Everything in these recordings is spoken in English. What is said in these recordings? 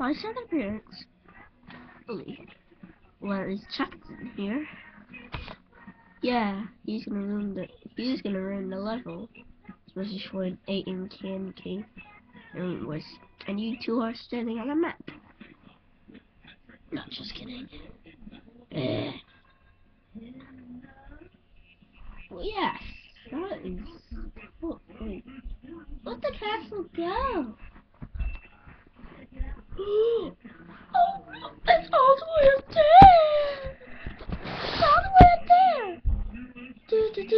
my second appearance. Really. Where is Jackson here? Yeah, he's gonna ruin the he's gonna ruin the level. Especially for an eight in can cave. And was and you two are standing on a map. Not just kidding. Eh. Well, yes, that is. Wait. Let the castle go. Oh, it's all the way up there. It's all the way up there. Do, do, do.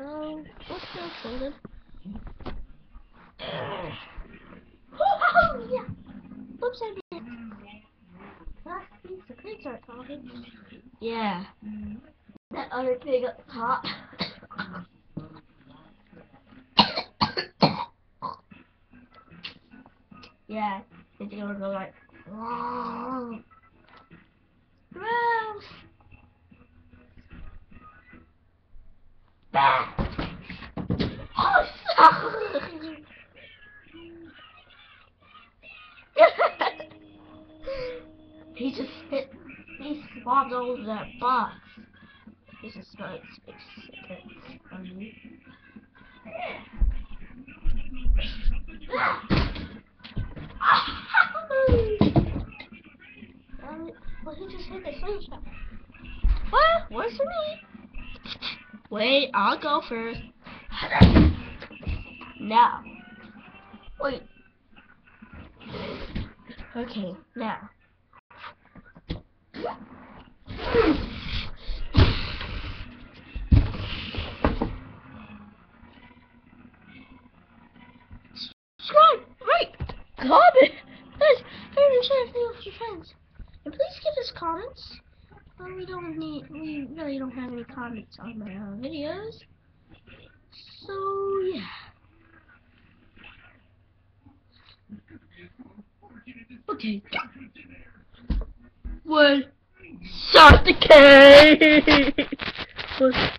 Oh, what's that? Oh, yeah. Oops, I did. Last piece of pigs are talking. Yeah. That other pig up top. Yeah, it's gonna go like. Gross. Bah. Oh, he just hit. He over that box. He's just going to stick it on me. Just hit the. What? What's for me? Wait, I'll go first. now. Wait. Okay, now. Subscribe! Right! Comment! Guys, favorite and share video with your friends. And please give us comments. Well, we don't need, we really don't have any comments on my uh, videos. So, yeah. Okay. One. Start the cave!